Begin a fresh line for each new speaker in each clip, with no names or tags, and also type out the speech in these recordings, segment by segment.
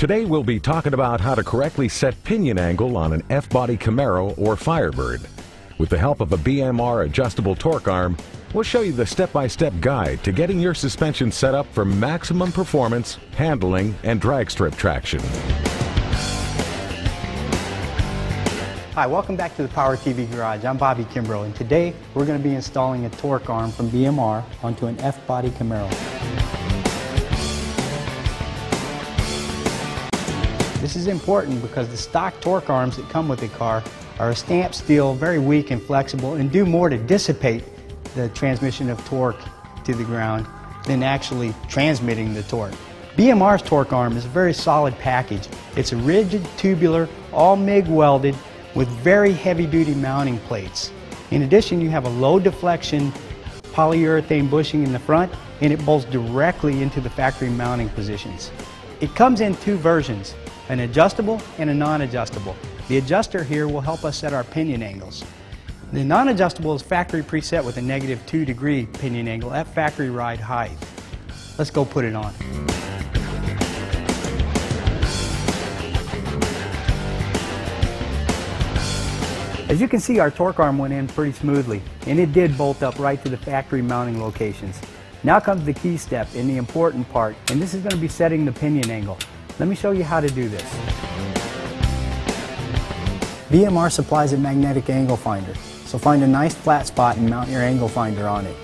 Today we'll be talking about how to correctly set pinion angle on an F-body Camaro or Firebird. With the help of a BMR adjustable torque arm, we'll show you the step-by-step guide to getting your suspension set up for maximum performance, handling, and drag strip traction.
Hi, welcome back to the Power TV Garage. I'm Bobby Kimbrough, and today we're going to be installing a torque arm from BMR onto an F-body Camaro. This is important because the stock torque arms that come with the car are a stamped steel, very weak and flexible, and do more to dissipate the transmission of torque to the ground than actually transmitting the torque. BMR's torque arm is a very solid package. It's a rigid, tubular, all MIG welded with very heavy duty mounting plates. In addition, you have a low deflection polyurethane bushing in the front and it bolts directly into the factory mounting positions. It comes in two versions, an adjustable and a non-adjustable. The adjuster here will help us set our pinion angles. The non-adjustable is factory preset with a negative 2 degree pinion angle at factory ride height. Let's go put it on. As you can see, our torque arm went in pretty smoothly, and it did bolt up right to the factory mounting locations. Now comes the key step and the important part, and this is going to be setting the pinion angle. Let me show you how to do this. BMR supplies a magnetic angle finder, so find a nice flat spot and mount your angle finder on it.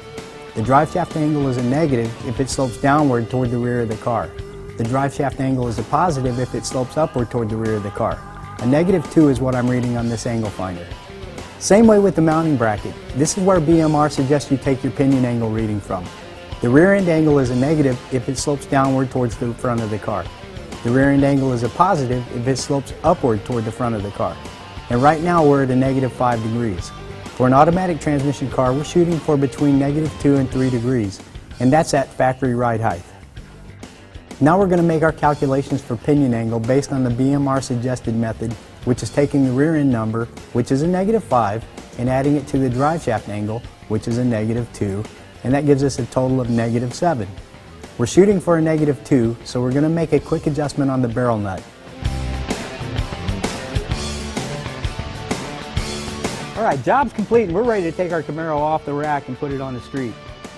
The drive shaft angle is a negative if it slopes downward toward the rear of the car. The drive shaft angle is a positive if it slopes upward toward the rear of the car. A negative 2 is what I'm reading on this angle finder. Same way with the mounting bracket. This is where BMR suggests you take your pinion angle reading from. The rear end angle is a negative if it slopes downward towards the front of the car. The rear end angle is a positive if it slopes upward toward the front of the car. And right now we're at a negative 5 degrees. For an automatic transmission car, we're shooting for between negative 2 and 3 degrees, and that's at factory ride height. Now we're going to make our calculations for pinion angle based on the BMR suggested method, which is taking the rear end number, which is a negative 5, and adding it to the drive shaft angle, which is a negative 2, and that gives us a total of negative 7. We're shooting for a negative 2, so we're going to make a quick adjustment on the barrel nut. All right, job's complete and we're ready to take our Camaro off the rack and put it on the street.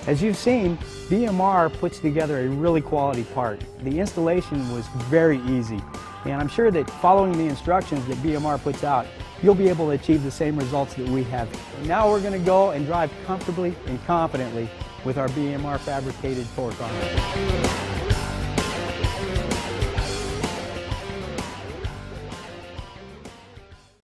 As you've seen, BMR puts together a really quality part. The installation was very easy, and I'm sure that following the instructions that BMR puts out, you'll be able to achieve the same results that we have. Now we're going to go and drive comfortably and confidently with our BMR fabricated torque arm.